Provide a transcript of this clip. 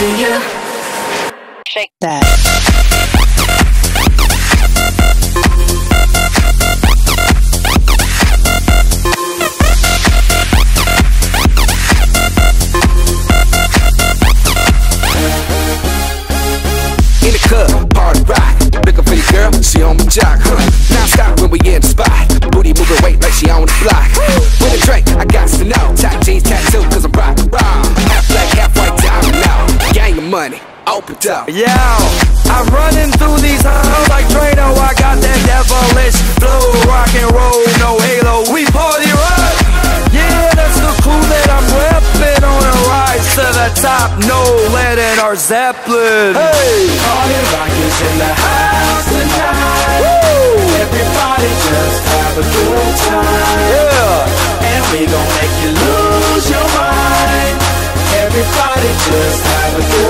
See you. Shake that. In money, open up. Yo, I'm running through these halls like Drano. I got that devilish flow, rock and roll, no halo. We party rock. Yeah, that's the clue that I'm repping on a rise to the top. No lead in our Zeppelin. Hey, Party Rock is in the house tonight. Everybody just have a good time. yeah. And we gon' make you lose your mind. Everybody just have a good